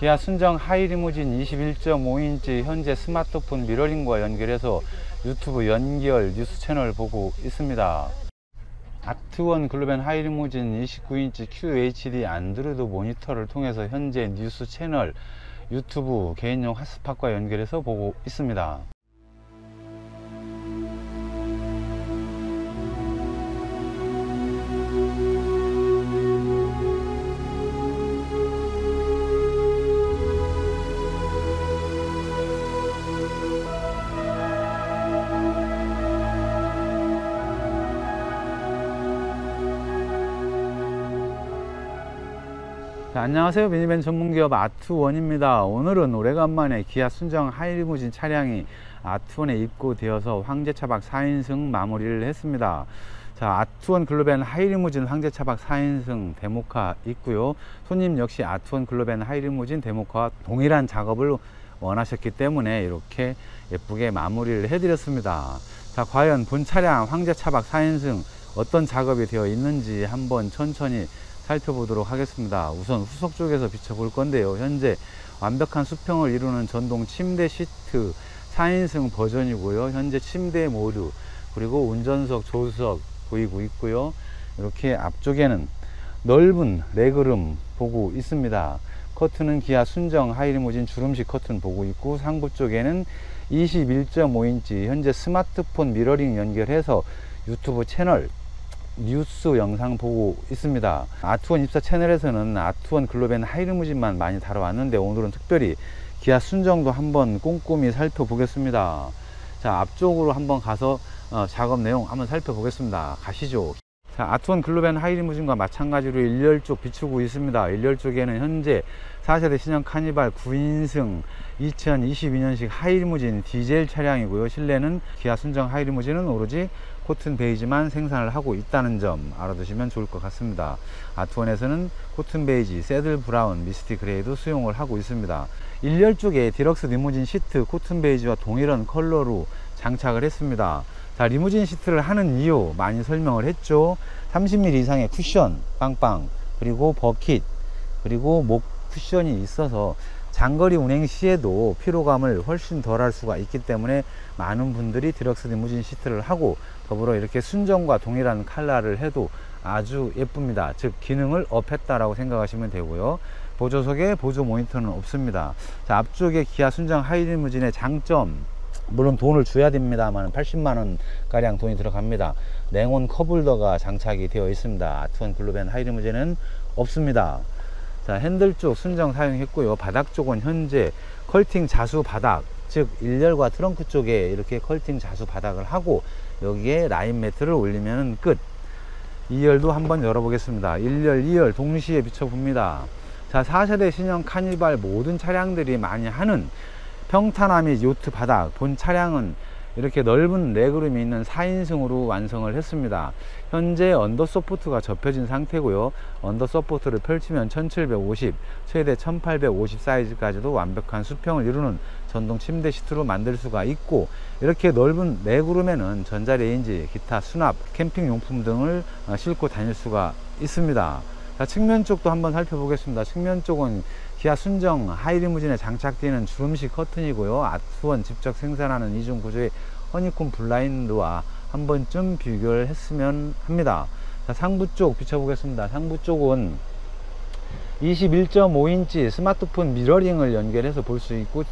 기아 순정 하이리무진 21.5인치 현재 스마트폰 mirroring과 연결해서 유튜브 연결 뉴스 채널 보고 있습니다. 아트원 글로벤 하이리무진 29인치 QHD 안드로이드 모니터를 통해서 현재 뉴스 채널 유튜브 개인용 hotspot과 연결해서 보고 있습니다. 자, 안녕하세요. 미니밴 전문기업 아트원입니다. 오늘은 오래간만에 기아 순정 하이리무진 차량이 아트원에 입고되어서 황제차박 4인승 마무리를 했습니다. 자 아트원 글로벤 하이리무진 황제차박 4인승 데모카 있고요. 손님 역시 아트원 글로벤 하이리무진 데모카와 동일한 작업을 원하셨기 때문에 이렇게 예쁘게 마무리를 해 드렸습니다. 자 과연 본 차량 황제차박 4인승 어떤 작업이 되어 있는지 한번 천천히 살펴보도록 하겠습니다. 우선 후석 쪽에서 비춰볼 건데요. 현재 완벽한 수평을 이루는 전동 침대 시트 4인승 버전이고요. 현재 침대 모드 그리고 운전석, 조수석 보이고 있고요. 이렇게 앞쪽에는 넓은 legroom 보고 있습니다. 커튼은 기아 순정 하이리무진 주름식 커튼 보고 있고 상부 쪽에는 21.5인치 현재 스마트폰 미러링 연결해서 유튜브 채널 뉴스 영상 보고 있습니다. 아투원 입사 채널에서는 아투원 글로벤 하이리무진만 많이 다뤄왔는데 오늘은 특별히 기아 순정도 한번 꼼꼼히 살펴보겠습니다. 자 앞쪽으로 한번 가서 어, 작업 내용 한번 살펴보겠습니다. 가시죠. 자, 아투원 글로벤 하이리무진과 마찬가지로 1열 쪽 비추고 있습니다. 1열 쪽에는 현재 4세대 신형 카니발 9인승 2022년식 하이리무진 디젤 차량이고요 실내는 기아 순정 하이리무진은 오로지 코튼 베이지만 생산을 하고 있다는 점 알아두시면 좋을 것 같습니다. 아트원에서는 코튼 베이지, saddle brown, misty gray도 수용을 하고 있습니다. 1열 쪽에 디럭스 리무진 시트 코튼 베이지와 동일한 컬러로 장착을 했습니다. 자, 리무진 시트를 하는 이유 많이 설명을 했죠. 30mm 이상의 쿠션, 빵빵, 그리고 버킷, 그리고 목 쿠션이 있어서 장거리 운행 시에도 피로감을 훨씬 덜 할 수가 있기 때문에 많은 분들이 디럭스 리무진 시트를 하고 더불어 이렇게 순정과 동일한 칼라를 해도 아주 예쁩니다. 즉 기능을 up했다라고 생각하시면 되고요. 보조석에 보조 모니터는 없습니다. 자 앞쪽에 기아 순정 하이리무진의 장점. 물론 돈을 줘야 됩니다만 80만원 가량 돈이 들어갑니다. 냉온 컵홀더가 장착이 되어 있습니다. 아트원 글로벤 하이리무진은 없습니다 자 핸들 쪽 순정 사용했고요. 바닥 쪽은 현재 퀼팅 자수 바닥 즉 1열과 트렁크 쪽에 이렇게 퀼팅 자수 바닥을 하고 여기에 라인 매트를 올리면 끝. 2열도 한번 열어보겠습니다. 1열 2열 동시에 비춰봅니다. 자 4세대 신형 카니발 모든 차량들이 많이 하는 평탄화 및 요트 바닥. 본 차량은 이렇게 넓은 레그룸이 있는 4인승으로 완성을 했습니다. 현재 under support가 접혀진 상태고요. under support를 펼치면 1750 최대 1850 사이즈까지도 완벽한 수평을 이루는 전동 침대 시트로 만들 수가 있고 이렇게 넓은 레그룸에는 전자레인지 기타 수납 캠핑 용품 등을 어, 싣고 다닐 수가 있습니다. 자, 측면 쪽도 한번 살펴보겠습니다. 측면 쪽은 기아 순정 하이리무진에 장착되는 주름식 커튼이고요 아트원 직접 생산하는 이중 구조의 허니콤 블라인드와 한 번쯤 비교를 했으면 합니다 자, 상부 쪽 비춰보겠습니다 상부 쪽은 21.5인치 스마트폰 미러링을 연결해서 볼 수 있고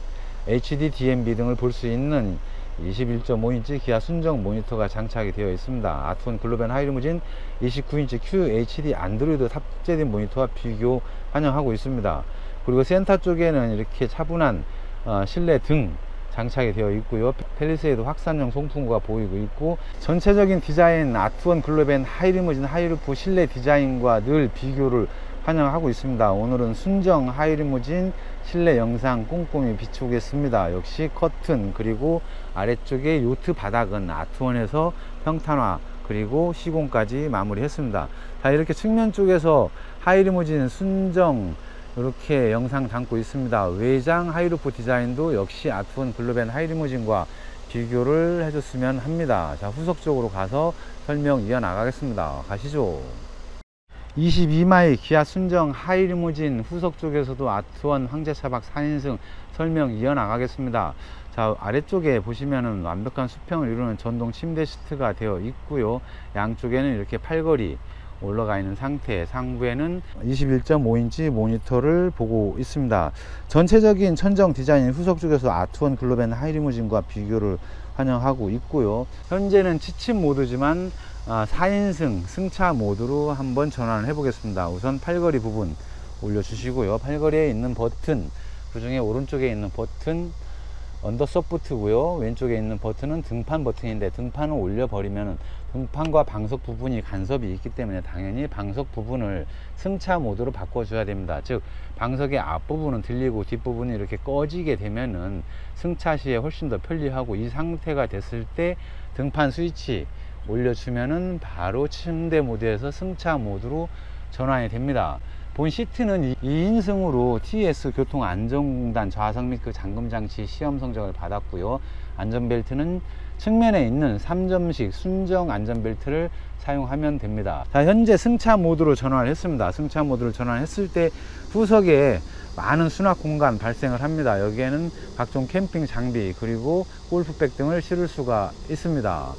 HD DMB 등을 볼 수 있는 21.5인치 기아 순정 모니터가 장착이 되어 있습니다. 아트원 글로벤 하이리무진 29인치 QHD 안드로이드 탑재된 모니터와 비교 환영하고 있습니다. 그리고 센터 쪽에는 이렇게 차분한 어, 실내 등 장착이 되어 있고요. 팰리세이드 확산형 송풍구가 보이고 있고 전체적인 디자인 아트원 글로벤 하이리무진 하이루프 실내 디자인과 늘 비교를 환영하고 있습니다. 오늘은 순정 하이리무진 실내 영상 꼼꼼히 비추겠습니다. 역시 커튼 그리고 아래쪽에 요트 바닥은 아트원에서 평탄화 그리고 시공까지 마무리 했습니다. 자 이렇게 측면 쪽에서 하이리무진 순정 이렇게 영상 담고 있습니다 외장 하이루프 디자인도 역시 아트원 글로벤 하이리무진과 비교를 해줬으면 합니다 자 후석 쪽으로 가서 설명 이어나가겠습니다 가시죠 22마일 기아 순정 하이리무진 후석 쪽에서도 아트원 황제차박 4인승 설명 이어나가겠습니다. 자 아래쪽에 보시면은 완벽한 수평을 이루는 전동 침대 시트가 되어 있고요. 양쪽에는 이렇게 팔걸이 올라가 있는 상태 상부에는 21.5인치 모니터를 보고 있습니다. 전체적인 천정 디자인 후석 쪽에서 아트원 글로벤 하이리무진과 비교를 환영하고 있고요. 현재는 치침 모드지만 4인승 승차 모드로 한번 전환을 해 보겠습니다. 우선 팔걸이 부분 올려 주시고요. 팔걸이에 있는 버튼 그 중에 오른쪽에 있는 버튼 언더 소프트고요. 왼쪽에 있는 버튼은 등판 버튼인데 등판을 올려 버리면 등판과 방석 부분이 간섭이 있기 때문에 당연히 방석 부분을 승차 모드로 바꿔 줘야 됩니다 즉 방석의 앞부분은 들리고 뒷부분이 이렇게 꺼지게 되면은 승차 시에 훨씬 더 편리하고 이 상태가 됐을 때 등판 스위치 올려주면은 바로 침대 모드에서 승차 모드로 전환이 됩니다 본 시트는 2인승으로 TS 교통안전공단 좌석 및 그 잠금장치 시험 성적을 받았고요. 안전벨트는 측면에 있는 3점식 순정 안전벨트를 사용하면 됩니다. 자, 현재 승차 모드로 전환을 했습니다. 승차 모드로 전환했을 때 후석에 많은 수납 공간 발생을 합니다. 여기에는 각종 캠핑 장비 그리고 골프백 등을 실을 수가 있습니다.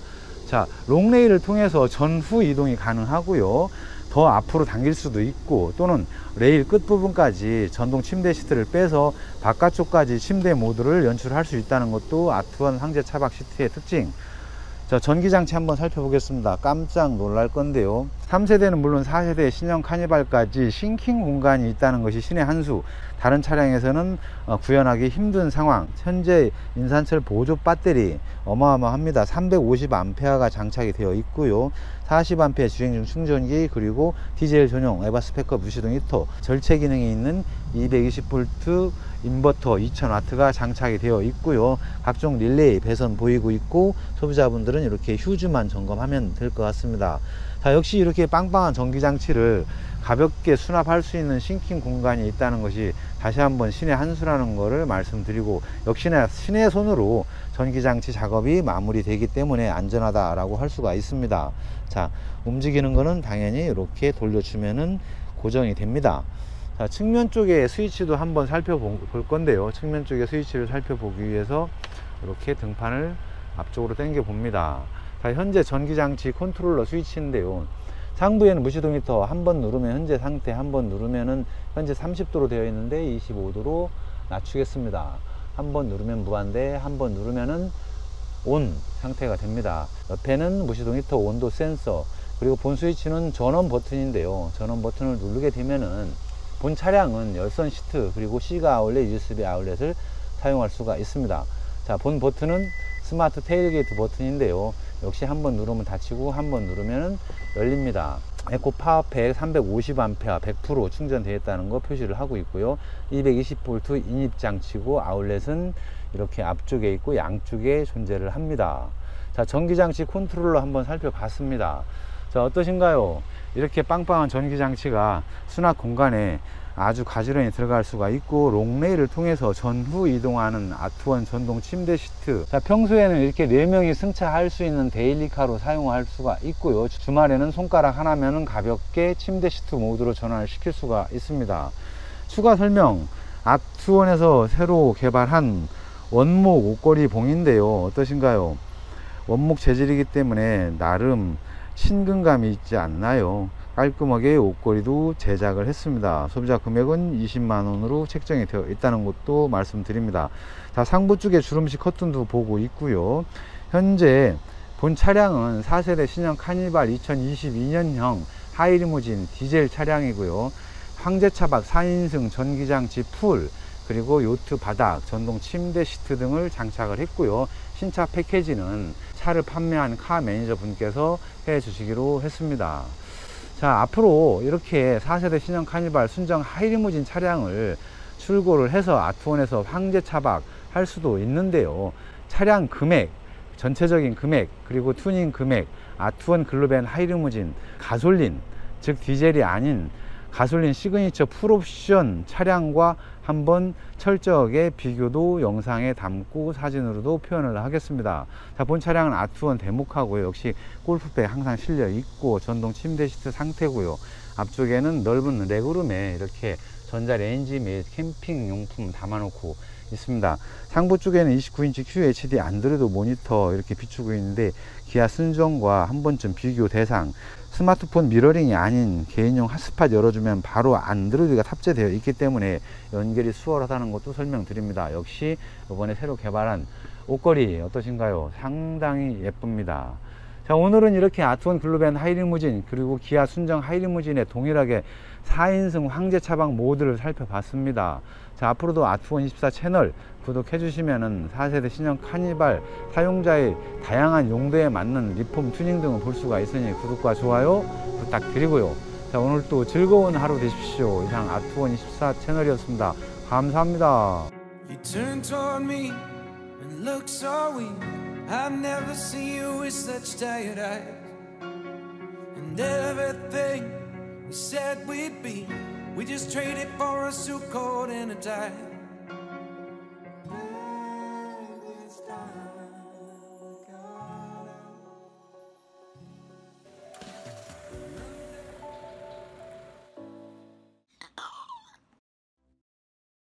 자, long rail을 통해서 전후 이동이 가능하고요. 더 앞으로 당길 수도 있고 또는 레일 끝부분까지 전동 침대 시트를 빼서 바깥쪽까지 침대 모드를 연출할 수 있다는 것도 아트원 황제 차박 시트의 특징 자 전기장치 한번 살펴보겠습니다. 깜짝 놀랄 건데요. 3세대는 물론 4세대 신형 카니발까지 sinking 공간이 있다는 것이 신의 한수. 다른 차량에서는 어, 구현하기 힘든 상황 현재 인산철 보조 배터리 어마어마합니다. 350A가 장착이 되어 있고요. 40A 주행 중 충전기 그리고 디젤 전용 에버스페처 무시동 히터 절체 기능이 있는 220V 인버터 2000W가 장착이 되어 있고요 각종 릴레이 배선 보이고 있고 소비자분들은 이렇게 휴즈만 점검하면 될 것 같습니다 자 역시 이렇게 빵빵한 전기장치를 가볍게 수납할 수 있는 sinking 공간이 있다는 것이 다시 한번 신의 한수라는 것을 말씀드리고 역시나 신의 손으로 전기장치 작업이 마무리되기 때문에 안전하다라고 할 수가 있습니다. 자 움직이는 것은 당연히 이렇게 돌려주면은 고정이 됩니다. 자 측면 쪽에 스위치도 한번 살펴볼 건데요. 측면 쪽에 스위치를 살펴보기 위해서 이렇게 등판을 앞쪽으로 당겨 봅니다. 자, 현재 전기장치 컨트롤러 스위치인데요. 상부에는 무시동 히터 한 번 누르면 현재 상태 한 번 누르면은 현재 30도로 되어 있는데 25도로 낮추겠습니다. 한 번 누르면 무한대 한 번 누르면은 온 상태가 됩니다. 옆에는 무시동 히터 온도 센서 그리고 본 스위치는 전원 버튼인데요. 전원 버튼을 누르게 되면은 본 차량은 열선 시트 그리고 C가 아울렛, USB 아울렛을 사용할 수가 있습니다. 자, 본 버튼은 스마트 테일게이트 버튼인데요. 역시 한 번 누르면 닫히고 한 번 누르면 열립니다. 에코 파워팩 350A 100% 충전되어 있다는 거 표시를 하고 있고요. 220V 인입 장치고 아울렛은 이렇게 앞쪽에 있고 양쪽에 존재를 합니다. 자, 전기장치 컨트롤러 한번 살펴봤습니다. 자, 어떠신가요? 이렇게 빵빵한 전기 장치가 수납 공간에 아주 가지런히 들어갈 수가 있고 long rail을 통해서 전후 이동하는 아트원 전동 침대 시트. 자 평소에는 이렇게 4명이 승차할 수 있는 daily car로 사용할 수가 있고요. 주말에는 손가락 하나면은 가볍게 침대 시트 모드로 전환을 시킬 수가 있습니다. 추가 설명. 아트원에서 새로 개발한 원목 옷걸이 봉인데요. 어떠신가요? 원목 재질이기 때문에 나름 친근감이 있지 않나요 깔끔하게 옷걸이도 제작을 했습니다. 소비자 금액은 20만원으로 책정이 되어 있다는 것도 말씀드립니다. 자, 상부 쪽에 주름식 커튼도 보이고 있고요. 현재 본 차량은 4세대 신형 카니발 2022년형 하이리무진 디젤 차량이고요. 황제차박 4인승 전기장치 풀 그리고 요트 바닥, 전동 침대 시트 등을 장착을 했고요. 신차 패키지는 차를 판매한 car manager 분께서 해 주시기로 했습니다. 자 앞으로 이렇게 4세대 신형 카니발 순정 하이리무진 차량을 출고를 해서 아트원에서 황제 차박 할 수도 있는데요 차량 금액 전체적인 금액 그리고 튜닝 금액 아트원 글로벤 하이리무진 가솔린 즉 디젤이 아닌 가솔린 시그니처 풀옵션 차량과 한번 철저하게 비교도 영상에 담고 사진으로도 표현을 하겠습니다. 자, 본 차량은 아트원 demo car고요. 역시 골프백 항상 실려 있고 전동 침대 시트 상태고요. 앞쪽에는 넓은 legroom에 이렇게 전자 레인지 및 캠핑 용품 담아놓고 있습니다. 상부 쪽에는 29인치 QHD 안드로이드 모니터 이렇게 비추고 있는데 기아 순정과 한 번쯤 비교 대상 스마트폰 mirroring이 아닌 개인용 핫스팟 열어주면 바로 안드로이드가 탑재되어 있기 때문에 연결이 수월하다는 것도 설명드립니다. 역시 이번에 새로 개발한 옷걸이 어떠신가요? 상당히 예쁩니다. 자 오늘은 이렇게 아트원 글로벤 하이리무진 그리고 기아 순정 하이리무진에 동일하게 4인승 황제 차박 모드를 살펴봤습니다. 자 앞으로도 아트원 24 채널 구독해 주시면은 4세대 신형 카니발 사용자의 다양한 용도에 맞는 리폼 튜닝 등을 볼 수가 있으니 구독과 좋아요 부탁드리고요. 자 오늘 또 즐거운 하루 되십시오. 이상 아트원 24 채널이었습니다. 감사합니다. I've never seen you with such tired eyes. And everything we said we'd be, we just traded for a suit coat and a tie.